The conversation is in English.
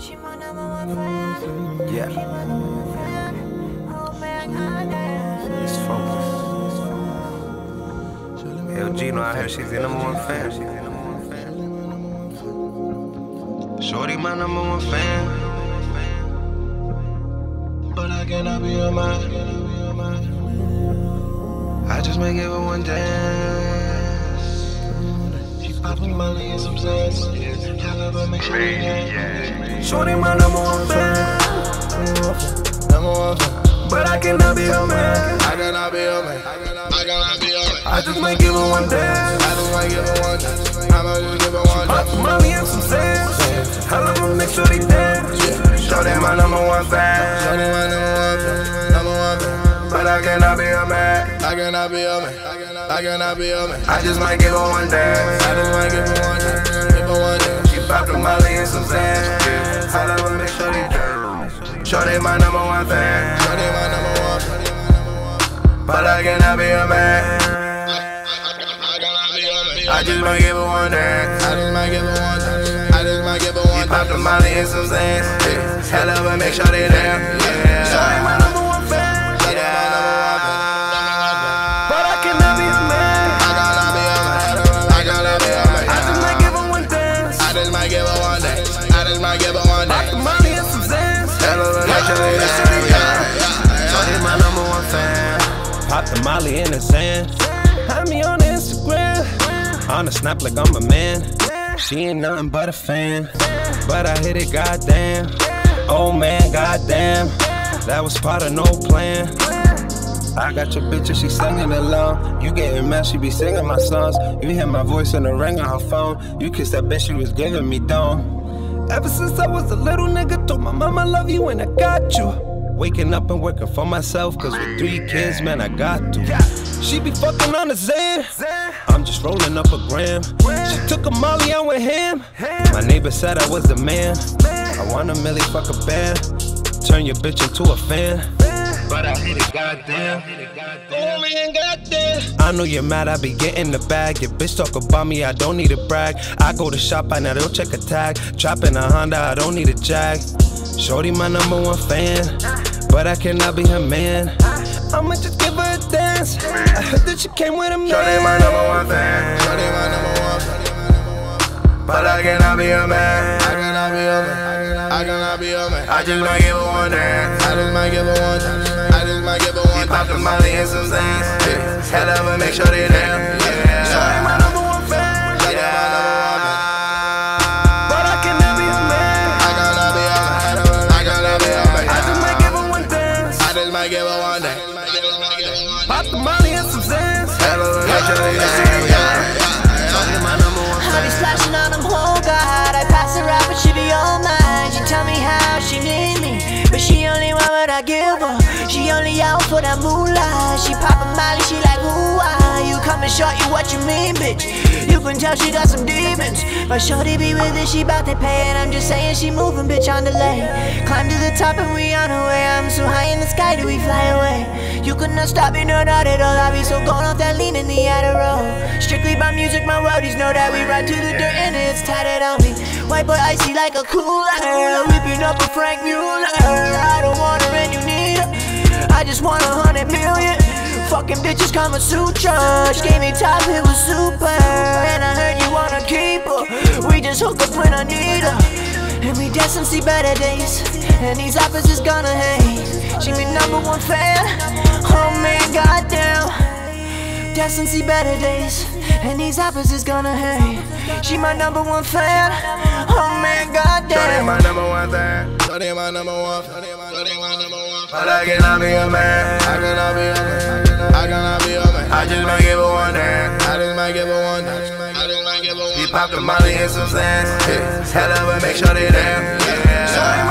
She my number one fan. Yeah. She my number one fan. Oh man, goddamn. It's focus. LG know out here, she's the number one fan. She's the number one fan. Shorty, my number one fan. But I cannot be a man. I just might give her one dance. She popping Molly and some sense. Tell her, but make sure you dance. Shorty, my number one fan. Number one fan. But I cannot be a man. I cannot be a man. I cannot be a man. I just might give her one dance. I just might give her one dance. I'ma just give her one Pop dance. some money and some sense. I love her, make sure they dance. Show them my number one fan. Shorty my number one fan. Number one fan. But I cannot be a man. I cannot be a man. I cannot be a man. I just might give her one dance. Give her one dance. Give her one dance. She pop the molly and some sense. I love her, make sure they dance. Show them my number one fan. Shorty my number one. But I cannot be a man. I cannot be a man. I just might give her one dance. I just might give her one dance. I just might give her one Pop the molly and some sense. I love her, make sure they dance. Show Molly in the sand. Have me on Instagram. On the snap like I'm a man. She ain't nothing but a fan. But I hit it, goddamn. Oh man, goddamn. That was part of no plan. I got your bitch and she singing along. You getting mad, she be singing my songs. You hear my voice in the ring on her phone. You kiss that bitch, she was giving me dome. Ever since I was a little nigga, told my mama love you and I got you. Waking up and working for myself, cause with three kids, man, I got to. She be fucking on the Zen. I'm just rolling up a gram. She took a molly out with him. My neighbor said I was the man. I wanna milli fuck a band. Turn your bitch into a fan. But I hit it, goddamn. I know you're mad, I be getting the bag. Your bitch talk about me, I don't need a brag. I go to shop, I now don't check a tag. Trapping a Honda, I don't need a jag. Shorty, my number one fan. But I cannot be her man. I'ma just give her a dance. I heard that she came with a man. Shorty my number one fan. Shorty my number one fan. But I cannot be a man. I cannot be a man. I cannot be a man. I just might give her one dance. I just might give her one dance. I just might give her She one pop the dance. molly and some sense. Hell of a make sure they dance. Give her. Out, but she be on my mind she tell me how she made me but she only want out for that moolah. She pop a molly, she like, ah. You coming short, you what you mean, bitch? You can tell she got some demons. My shorty be with it, she bout to pay it. I'm just saying she moving, bitch, on the delay. Climb to the top and we on our way. I'm so high in the sky, do we fly away? You could not stop me, no, not at all. I be so gone off that lean in the Adderall. Strictly by music, my roadies know that we ride to the dirt and it's tatted on me. White boy icy like a cooler, whipping up a Franck Muller. I don't want her and Fucking bitches come a suture. She gave me top, it was super. And I heard you wanna keep her. We just hook up when I need her. And we dance and see better days. And these opposites gonna hate. She my number one fan. Oh man, goddamn. Dance and see better days. And these opposites gonna hate. She my number one fan. Oh man, Shorty goddamn. my number one fan. Shorty my number one. Shorty my number one. But I cannot be a man. I cannot be a man. I cannot be a man. I just might give her one dance. I just might give her one dance. I just might give her He one pop the molly and some sense. Hell of a make sure they dance.